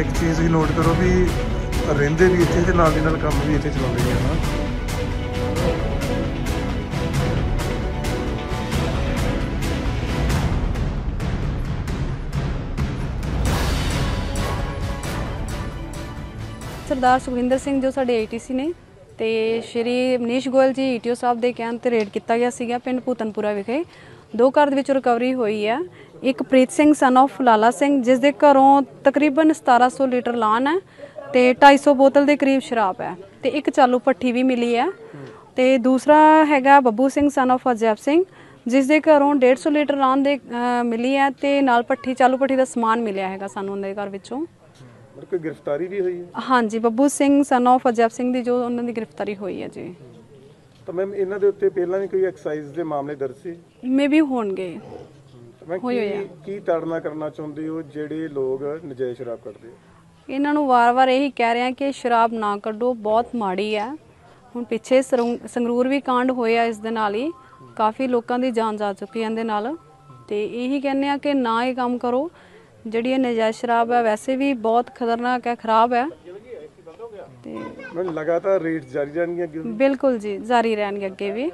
ਇੱਕ ਚੀਜ਼ ਹੀ ਨੋਟ ਕਰੋ ਵੀ ਰਹਿੰਦੇ ਵੀ ਇੱਥੇ ਤੇ ਨਾਲ ਦੀ ਨਾਲ ਕੰਮ ਵੀ ਇੱਥੇ ਚਲਾਉਂਦੇ ਆ ਨਾ। ਸਰਦਾਰ ਸੁਖਵਿੰਦਰ ਸਿੰਘ ਜੋ ਸਾਡੇ ਏਟੀਸੀ ਨੇ ਤੇ ਸ਼੍ਰੀ ਮਨੀਸ਼ ਗੋਇਲ ਜੀ ਈਟੀਓ ਸਾਹਿਬ ਦੇ ਕਹਿਣ ਤੇ ਰੇਡ ਕੀਤਾ ਗਿਆ ਸੀਗਾ ਪਿੰਡ ਭੂਤਨਪੁਰਾ ਵਿਖੇ। ਦੋ ਘਰ ਦੇ ਵਿੱਚ ਰਿਕਵਰੀ ਹੋਈ ਹੈ ਇੱਕ ਪ੍ਰੀਤ ਸਿੰਘ ਸਨ of ਲਾਲਾ ਸਿੰਘ, ਜਿਸ ਦੇ ਘਰੋਂ ਤਕਰੀਬਨ 1700 ਲੀਟਰ ਲਾਨ ਹੈ ਤੇ 250 ਬੋਤਲ ਦੇ ਕਰੀਬ ਸ਼ਰਾਬ ਹੈ ਤੇ ਇੱਕ ਚਾਲੂ ਪੱਠੀ ਵੀ ਮਿਲੀ ਹੈ। ਤੇ ਦੂਸਰਾ ਹੈਗਾ ਬੱਬੂ ਸਿੰਘ ਸਨ of ਅਜੈਬ ਸਿੰਘ, ਜਿਸ ਦੇ ਘਰੋਂ 150 ਲੀਟਰ ਲਾਨ ਦੇ ਮਿਲੀ ਹੈ ਤੇ ਨਾਲ ਪੱਠੀ ਚਾਲੂ ਪੱਠੀ ਦਾ ਸਮਾਨ ਮਿਲਿਆ ਹੈਗਾ ਸਾਨੂੰ ਉਹਨਾਂ ਦੇ ਘਰ ਵਿੱਚੋਂ। ਮਤਲਬ ਕੋਈ ਗ੍ਰਿਫਤਾਰੀ ਵੀ ਹੋਈ ਹੈ? ਹਾਂਜੀ ਬੱਬੂ ਸਿੰਘ ਸਨ of ਅਜੈਬ ਸਿੰਘ ਦੀ ਜੋ ਉਹਨਾਂ ਦੀ ਗ੍ਰਿਫਤਾਰੀ ਹੋਈ ਹੈ ਜੀ। ਤਾਂ ਮੈਮ ਇਹਨਾਂ ਦੇ ਉੱਤੇ ਪਹਿਲਾਂ ਵੀ ਕੋਈ ਐਕਸਾਈਜ਼ ਦੇ ਮਾਮਲੇ ਦਰਜ ਸੀ? ਮੇ ਵੀ ਹੋਣਗੇ। ਮੈਂ ਹੋਈ ਹੋਈ ਕੀ ਕੀ ਤਾੜਨਾ ਕਰਨਾ ਚਾਹੁੰਦੇ ਹੋ ਜਿਹੜੇ ਲੋਕ ਨਜਾਇਜ਼ ਸ਼ਰਾਬ ਕੱਢਦੇ ਆ? ਇਹਨਾਂ ਨੂੰ ਵਾਰ-ਵਾਰ ਇਹੀ ਕਹਿ ਰਹੇ ਆ ਕਿ ਸ਼ਰਾਬ ਨਾ ਕੱਢੋ ਬਹੁਤ ਮਾੜੀ ਹੈ। ਹੁਣ ਪਿੱਛੇ ਸਰੁੰ- ਸੰਗਰੂਰ ਵੀ ਕਾਂਡ ਹੋਇਆ ਇਸ ਦੇ ਨਾਲ ਹੀ। ਕਾਫੀ ਲੋਕਾਂ ਦੀ ਜਾਨ ਜਾ ਚੁੱਕੀ ਹੈ ਇਹਦੇ ਨਾਲ। ਤੇ ਇਹੀ ਕਹਿੰਦੇ ਆ ਕਿ ਨਾ ਇਹ ਕੰਮ ਕਰੋ। ਜਿਹੜੀ ਇਹ ਨਜਾਇਜ਼ ਸ਼ਰਾਬ ਹੈ ਵੈਸੇ ਵੀ ਬਹੁਤ ਖਤਰਨਾਕ ਹੈ ਖਰਾਬ ਹੈ। ਤੇ ਲਗਾਤਾਰ ਰੇਟ ਜਾਰੀ ਰਹਿਣਗੀਆਂ ਅੱਗੇ ਬਿਲਕੁਲ ਜੀ ਜਾਰੀ ਰਹਿਣਗੇ ਅੱਗੇ ਵੀ।